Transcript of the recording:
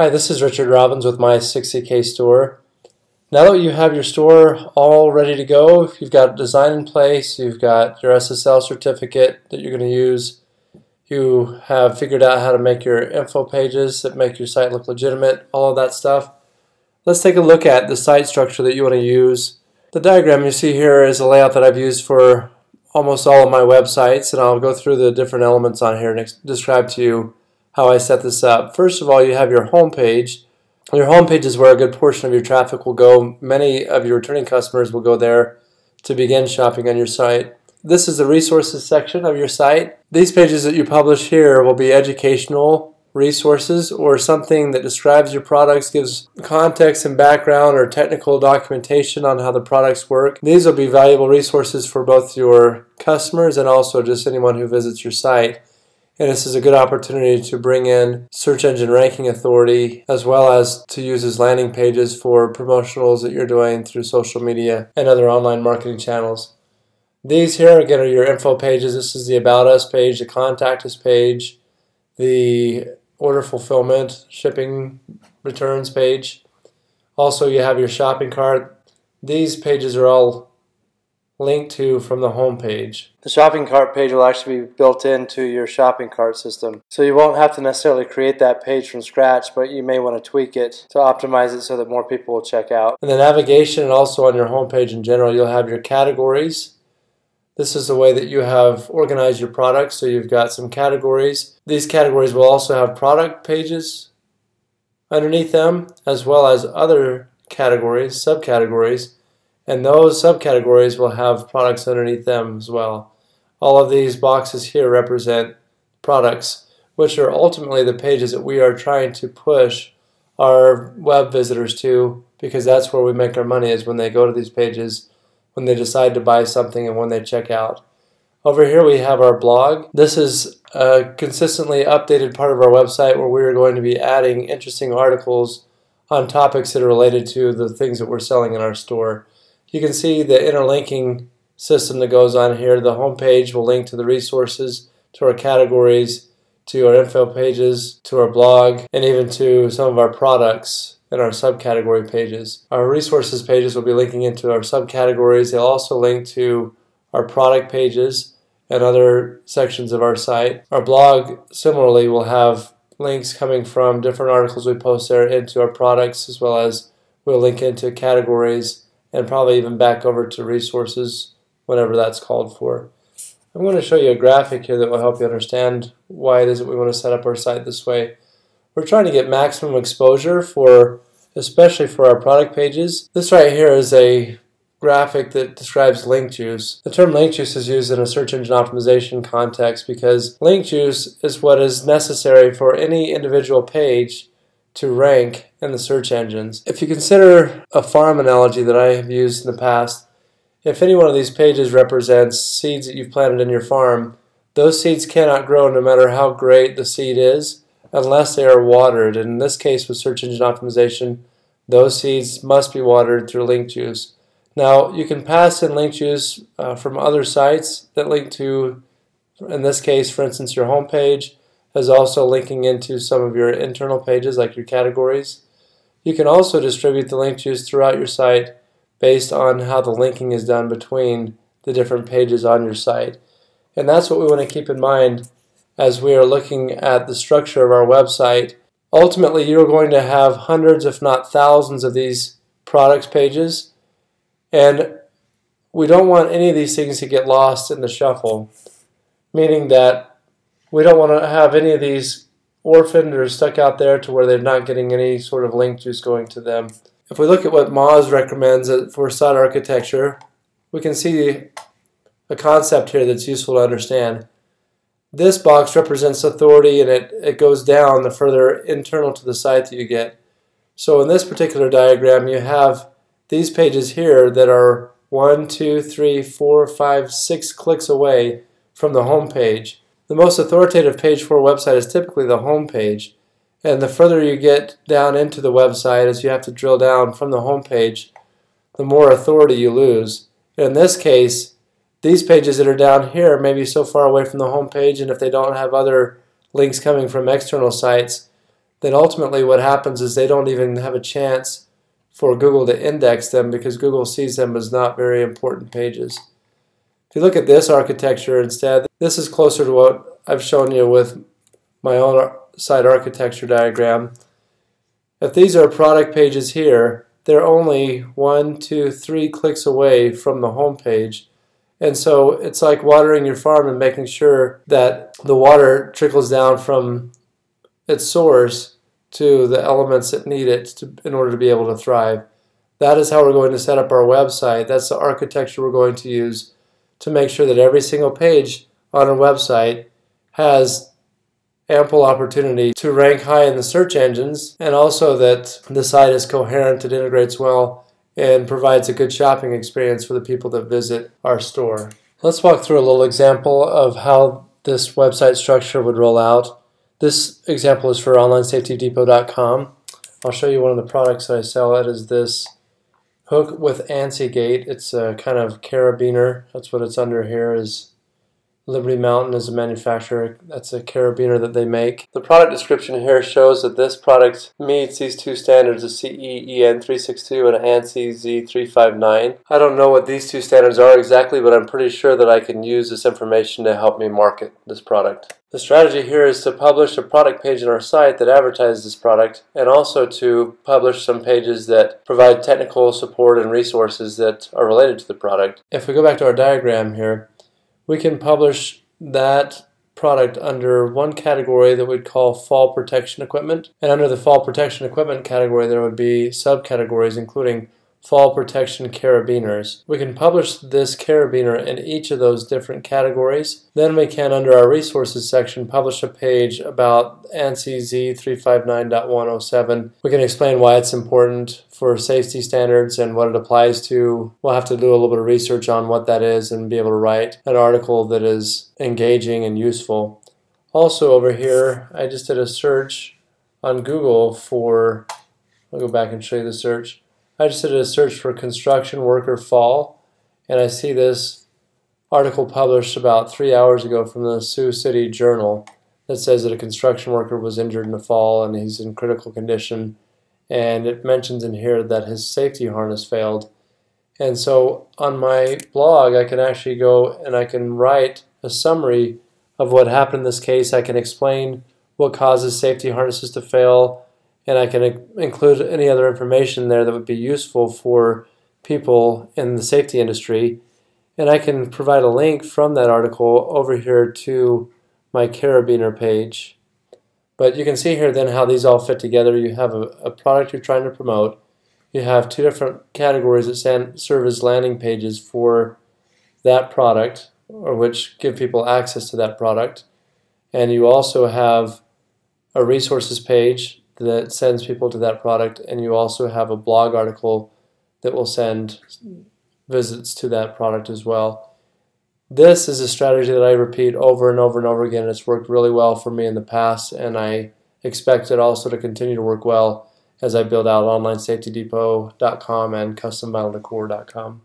Hi, this is Richard Robbins with my 60K store. Now that you have your store all ready to go, you've got design in place, you've got your SSL certificate that you're going to use, you have figured out how to make your info pages that make your site look legitimate, all of that stuff. Let's take a look at the site structure that you want to use. The diagram you see here is a layout that I've used for almost all of my websites and I'll go through the different elements on here and describe to you how I set this up. First of all, you have your home page. Your home page is where a good portion of your traffic will go. Many of your returning customers will go there to begin shopping on your site. This is the resources section of your site. These pages that you publish here will be educational resources or something that describes your products, gives context and background or technical documentation on how the products work. These will be valuable resources for both your customers and also just anyone who visits your site. And this is a good opportunity to bring in search engine ranking authority as well as to use as landing pages for promotionals that you're doing through social media and other online marketing channels. These here again are your info pages. This is the About Us page, the Contact Us page, the order fulfillment, shipping returns page. Also, you have your shopping cart. These pages are all linked to from the home page. The shopping cart page will actually be built into your shopping cart system. So you won't have to necessarily create that page from scratch, but you may want to tweak it to optimize it so that more people will check out. And the navigation and also on your home page in general, you'll have your categories. This is the way that you have organized your products. So you've got some categories. These categories will also have product pages underneath them, as well as other categories, subcategories and those subcategories will have products underneath them as well. All of these boxes here represent products, which are ultimately the pages that we are trying to push our web visitors to because that's where we make our money is when they go to these pages, when they decide to buy something and when they check out. Over here we have our blog. This is a consistently updated part of our website where we are going to be adding interesting articles on topics that are related to the things that we're selling in our store. You can see the interlinking system that goes on here. The home page will link to the resources, to our categories, to our info pages, to our blog, and even to some of our products and our subcategory pages. Our resources pages will be linking into our subcategories. They'll also link to our product pages and other sections of our site. Our blog similarly will have links coming from different articles we post there into our products as well as we'll link into categories and probably even back over to resources whenever that's called for. I'm going to show you a graphic here that will help you understand why it is that we want to set up our site this way. We're trying to get maximum exposure for especially for our product pages. This right here is a graphic that describes link juice. The term link juice is used in a search engine optimization context because link juice is what is necessary for any individual page to rank in the search engines. If you consider a farm analogy that I have used in the past, if any one of these pages represents seeds that you've planted in your farm, those seeds cannot grow no matter how great the seed is unless they are watered. And in this case with search engine optimization, those seeds must be watered through link juice. Now you can pass in link juice uh, from other sites that link to, in this case for instance your home page, as also linking into some of your internal pages like your categories. You can also distribute the link juice throughout your site based on how the linking is done between the different pages on your site. And that's what we want to keep in mind as we are looking at the structure of our website. Ultimately, you're going to have hundreds, if not thousands, of these products pages. And we don't want any of these things to get lost in the shuffle, meaning that we don't want to have any of these orphaned or stuck out there to where they're not getting any sort of link juice going to them. If we look at what Moz recommends uh, for site architecture, we can see a concept here that's useful to understand. This box represents authority and it, it goes down the further internal to the site that you get. So in this particular diagram, you have these pages here that are one, two, three, four, five, six clicks away from the home page. The most authoritative page for a website is typically the home page. And the further you get down into the website, as you have to drill down from the home page, the more authority you lose. In this case, these pages that are down here may be so far away from the home page, and if they don't have other links coming from external sites, then ultimately what happens is they don't even have a chance for Google to index them because Google sees them as not very important pages. You look at this architecture instead, this is closer to what I've shown you with my own site architecture diagram. If these are product pages here, they're only one, two, three clicks away from the home page. And so it's like watering your farm and making sure that the water trickles down from its source to the elements that need it to, in order to be able to thrive. That is how we're going to set up our website. That's the architecture we're going to use to make sure that every single page on our website has ample opportunity to rank high in the search engines and also that the site is coherent, it integrates well, and provides a good shopping experience for the people that visit our store. Let's walk through a little example of how this website structure would roll out. This example is for OnlineSafetyDepot.com. I'll show you one of the products that I sell. It is this hook with ANSI gate. It's a kind of carabiner. That's what it's under here is Liberty Mountain is a manufacturer. That's a carabiner that they make. The product description here shows that this product meets these two standards, the CE EN 362 and ANSI Z359. I don't know what these two standards are exactly, but I'm pretty sure that I can use this information to help me market this product. The strategy here is to publish a product page on our site that advertises this product and also to publish some pages that provide technical support and resources that are related to the product. If we go back to our diagram here, we can publish that product under one category that we'd call fall protection equipment. And under the fall protection equipment category, there would be subcategories including fall protection carabiners. We can publish this carabiner in each of those different categories. Then we can, under our resources section, publish a page about ANSI Z359.107. We can explain why it's important for safety standards and what it applies to. We'll have to do a little bit of research on what that is and be able to write an article that is engaging and useful. Also over here, I just did a search on Google for, I'll go back and show you the search I just did a search for construction worker fall, and I see this article published about three hours ago from the Sioux City Journal that says that a construction worker was injured in a fall and he's in critical condition. And it mentions in here that his safety harness failed. And so on my blog, I can actually go and I can write a summary of what happened in this case. I can explain what causes safety harnesses to fail and I can include any other information there that would be useful for people in the safety industry. And I can provide a link from that article over here to my carabiner page. But you can see here then how these all fit together. You have a, a product you're trying to promote. You have two different categories that serve as landing pages for that product, or which give people access to that product. And you also have a resources page that sends people to that product, and you also have a blog article that will send visits to that product as well. This is a strategy that I repeat over and over and over again. It's worked really well for me in the past, and I expect it also to continue to work well as I build out OnlineSafetyDepot.com and CustomVinylDecor.com.